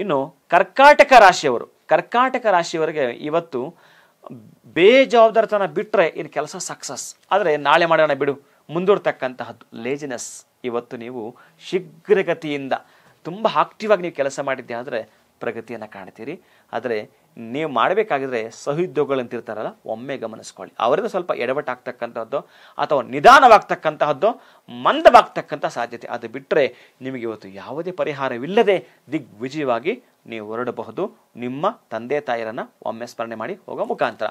ಇನ್ನು ಕರ್ಕಾಟಕ ರಾಶಿಯವರು, ಕರ್ಕಾಟಕ ರಾಶಿಯವರಿಗೆ ಇವತ್ತು ಬೇಜವಾಬ್ದಾರಿತನ ಬಿಟ್ಟರೆ ಇನ್ನು ಕೆಲಸ ಸಕ್ಸಸ್ ಆದರೆ ನಾಳೆ ಮಾಡೋಣ ಬಿಡು, ಮುಂದೂಡ್ತಕ್ಕಂತಹದ್ದು ಲೇಜಿನೆಸ್ ಇವತ್ತು ನೀವು ಶೀಘ್ರಗತಿಯಿಂದ ತುಂಬ ಆಕ್ಟಿವ್ ಆಗಿ ನೀವು ಕೆಲಸ ಮಾಡಿದ್ದೆ ಆದರೆ ಪ್ರಗತಿಯನ್ನು ಕಾಣ್ತೀರಿ. ಆದರೆ ನೀವು ಮಾಡಬೇಕಾಗಿದ್ರೆ ಸಹೋದ್ಯೋಗಗಳಂತಿರ್ತಾರಲ್ಲ ಒಮ್ಮೆ ಗಮನಿಸ್ಕೊಳ್ಳಿ. ಅವರಿಂದ ಸ್ವಲ್ಪ ಎಡವಟ್ಟಾಗ್ತಕ್ಕಂಥದ್ದು ಅಥವಾ ನಿಧಾನವಾಗ್ತಕ್ಕಂತಹದ್ದು, ಮಂದವಾಗ್ತಕ್ಕಂಥ ಸಾಧ್ಯತೆ. ಅದು ಬಿಟ್ಟರೆ ನಿಮಗೆ ಇವತ್ತು ಯಾವುದೇ ಪರಿಹಾರವಿಲ್ಲದೆ ದಿಗ್ವಿಜಯವಾಗಿ ನೀವು ಹೊರಡಬಹುದು. ನಿಮ್ಮ ತಂದೆ ತಾಯಿರನ್ನು ಒಮ್ಮೆ ಸ್ಮರಣೆ ಮಾಡಿ ಹೋಗೋ ಮುಖಾಂತರ.